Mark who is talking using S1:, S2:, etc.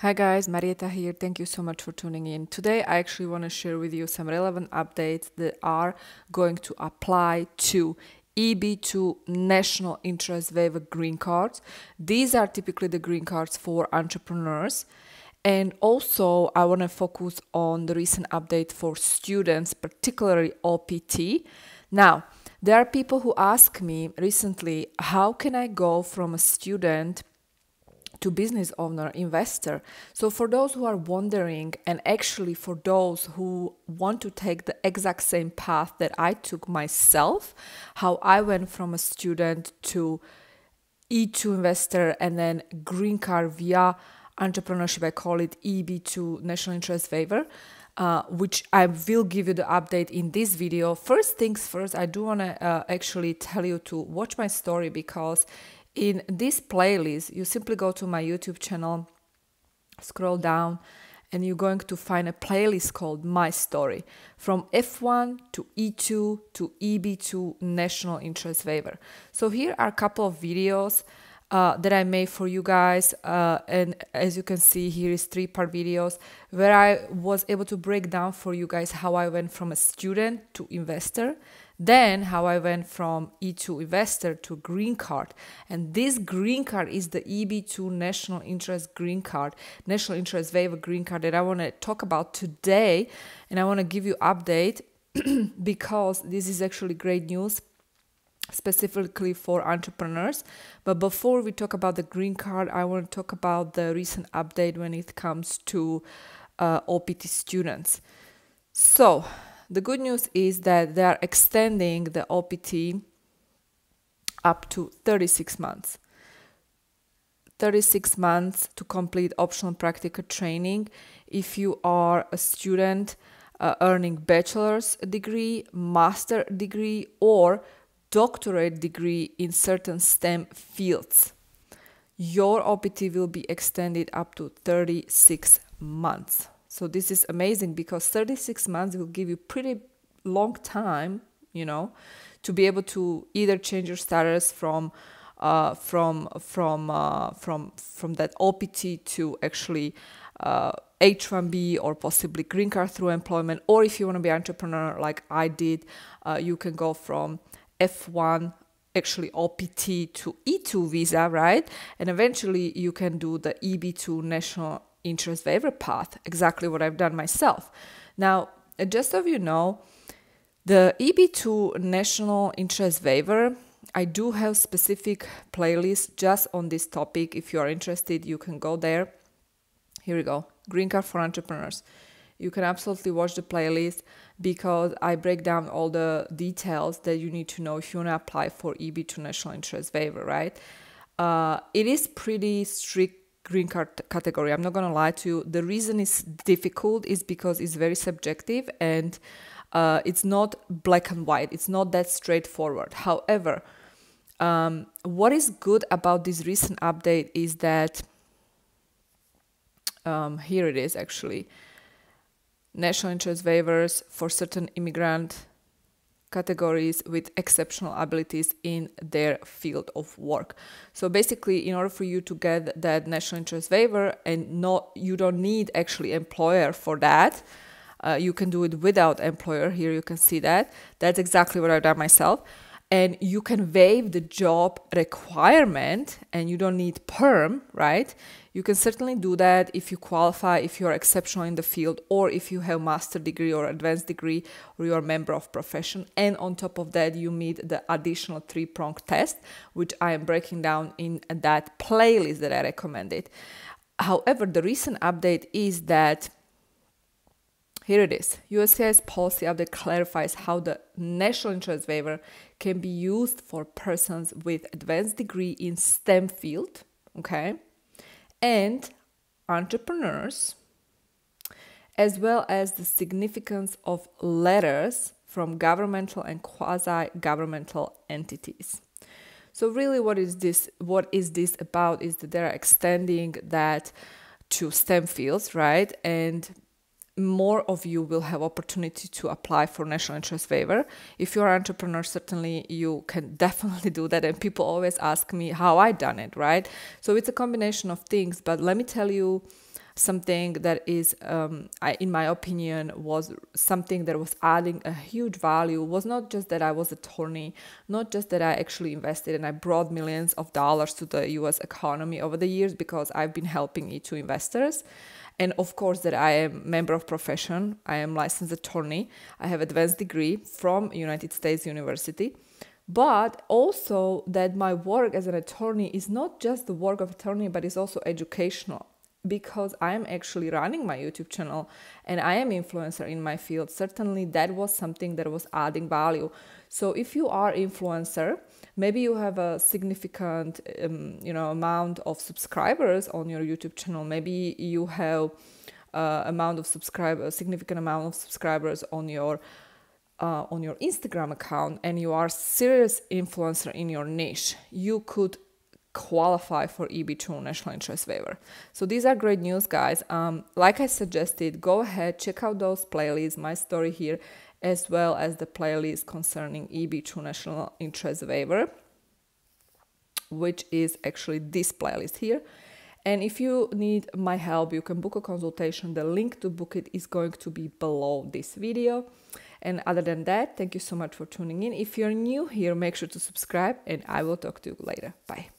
S1: Hi guys, Marieta here. Thank you so much for tuning in. Today I actually want to share with you some relevant updates that are going to apply to EB2 National Interest Waiver green cards. These are typically the green cards for entrepreneurs. And also, I want to focus on the recent update for students, particularly OPT. Now, there are people who ask me recently, how can I go from a student to business owner, investor. So for those who are wondering, and actually for those who want to take the exact same path that I took myself, how I went from a student to E2 investor and then green card via entrepreneurship, I call it EB2 national interest waiver. Uh, which I will give you the update in this video. First things first, I do want to uh, actually tell you to watch my story because in this playlist, you simply go to my YouTube channel, scroll down, and you're going to find a playlist called My Story from F1 to E2 to EB2 National Interest Waiver. So here are a couple of videos uh, that I made for you guys. Uh, and as you can see, here is three part videos where I was able to break down for you guys how I went from a student to investor then, how I went from E2 investor to green card. And this green card is the EB2 national interest green card, national interest waiver green card that I want to talk about today. And I want to give you update because this is actually great news specifically for entrepreneurs. But before we talk about the green card, I want to talk about the recent update when it comes to uh, OPT students. So, the good news is that they are extending the OPT up to 36 months. 36 months to complete optional practical training if you are a student uh, earning bachelor's degree, master degree or doctorate degree in certain STEM fields. Your OPT will be extended up to 36 months. So this is amazing because 36 months will give you pretty long time, you know, to be able to either change your status from uh, from from uh, from from that OPT to actually uh, H1B or possibly green card through employment, or if you want to be an entrepreneur like I did, uh, you can go from F1 actually OPT to E2 visa, right? And eventually you can do the EB2 national interest waiver path, exactly what I've done myself. Now, just so you know, the EB2 national interest waiver, I do have specific playlist just on this topic. If you are interested, you can go there. Here we go. Green card for entrepreneurs. You can absolutely watch the playlist because I break down all the details that you need to know if you want to apply for EB2 national interest waiver, right? Uh, it is pretty strict green card category. I'm not going to lie to you. The reason it's difficult is because it's very subjective and uh, it's not black and white. It's not that straightforward. However, um, what is good about this recent update is that um, here it is actually national interest waivers for certain immigrant categories with exceptional abilities in their field of work. So basically, in order for you to get that national interest waiver, and not you don't need actually employer for that. Uh, you can do it without employer. Here you can see that. That's exactly what I've done myself and you can waive the job requirement and you don't need perm, right? You can certainly do that if you qualify, if you're exceptional in the field, or if you have master degree or advanced degree, or you're a member of profession. And on top of that, you meet the additional three-prong test, which I am breaking down in that playlist that I recommended. However, the recent update is that here it is. USCIS policy update clarifies how the national interest waiver can be used for persons with advanced degree in STEM field, okay, and entrepreneurs, as well as the significance of letters from governmental and quasi-governmental entities. So really what is this what is this about is that they're extending that to STEM fields, right? And more of you will have opportunity to apply for national interest waiver. If you're an entrepreneur, certainly you can definitely do that. And people always ask me how I done it, right? So it's a combination of things. But let me tell you something that is, um, I, in my opinion, was something that was adding a huge value. Was not just that I was attorney, not just that I actually invested and I brought millions of dollars to the U.S. economy over the years because I've been helping E2 investors and of course that i am member of profession i am licensed attorney i have advanced degree from united states university but also that my work as an attorney is not just the work of attorney but is also educational because i'm actually running my youtube channel and i am influencer in my field. Certainly that was something that was adding value. So if you are influencer maybe you have a significant um, you know amount of subscribers on your youtube channel. Maybe you have uh, amount of subscribers significant amount of subscribers on your uh, on your instagram account and you are serious influencer in your niche you could qualify for EB2 national interest waiver. So these are great news, guys. Um, like I suggested, go ahead, check out those playlists, my story here, as well as the playlist concerning EB2 National Interest Waiver, which is actually this playlist here. And if you need my help, you can book a consultation. The link to book it is going to be below this video. And other than that, thank you so much for tuning in. If you're new here, make sure to subscribe, and I will talk to you later. Bye.